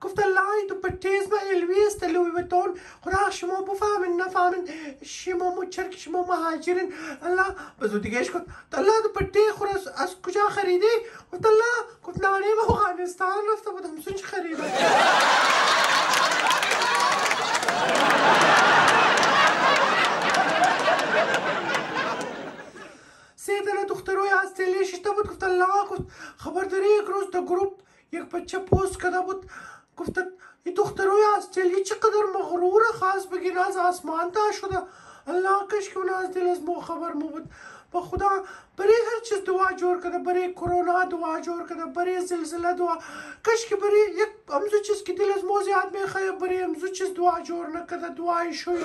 گفت اللهی تو پتیز به علوی است علوی به تون خدا شما بفهمین نفهمین شما مچرک شما مهاجرین الله بزودگیش گفت الله تو پتی خورس از کجا خریدی گفت الله گفت نانه به افغانستان رفته بودم سنج خریدم سیدنا دختروی از تلیشش بود گفت الله گفت خبر داری یک روز در گروپ یک بچه پوست کرده بود گفتن این دخترای آسترالی چقدر مغرور خاص بگین از آسمان تا شده الله کش که اونا از دل از ما خبر مو بود به خدا برای هر چیز دعا جور کرده برای کرونا دعا جور کرده برای زلزله دعا کش که برای یک امزو چیز که دل از ما زیاد میخواه برای امزو چیز دعا جور نکرده دعای شوی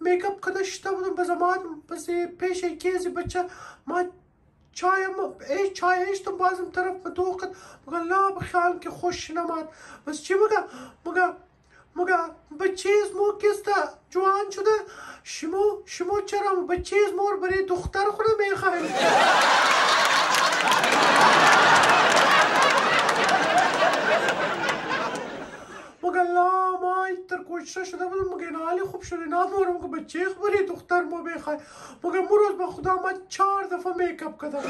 میک اپ که نشته نو به زما پسې پیشې کېږي بچه ما چایم ای چای اشتم بازم طرف په دوه وخت مګر لا به خیال کې خوش نماد بس چې مګه مګه مګه بچیز مو کېسته جوان شده شمو شمو چرم بچیز مور بری دختر خونه میخوایم مگر لا ما تر کوشش شده بودم مگر این حالی خوب شده نامورم که بچه خبری دختر ما بخواه مگر مو روز به خدا ما چهار دفعه میک اپ کردم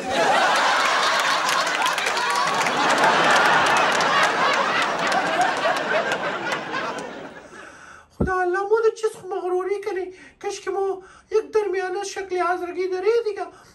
خدا الله مو د چیز خو مغروری کنی کش که مو یک درمیانه شکل حاضرگی داره دیگه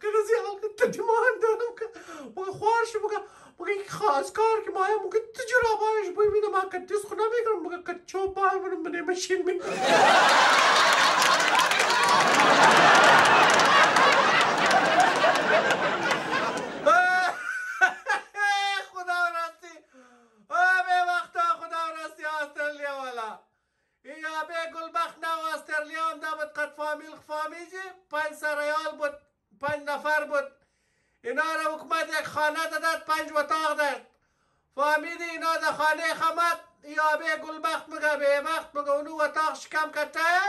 قرضی حلقه تدیمان دارم که مگه خواهش مگه مگه یک خاص کار که مایا مگه تجربهش ببینم ما کتیس خو نمیکنم مگه کچو پای منم منه مشین می خدا راستی آه به وقتا خدا راستی آسترلیا والا ایا به گل بخت نو استرلیا هم دا بود قد فامیل خفامی جی پنج سریال بود پنج نفر بود اینا را حکومت یک خانه داد پنج وطاق داد فامیدی اینا دا خانه خمد یا به گل بخت مگه به بخت مگه اونو وطاق شکم کتای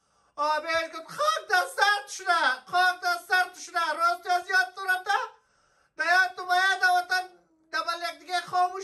آبیل گفت خاک در سرد شده خاک در سرد شده راست از یاد تو رفته در یاد تو باید در وطن دبل یک دیگه خاموش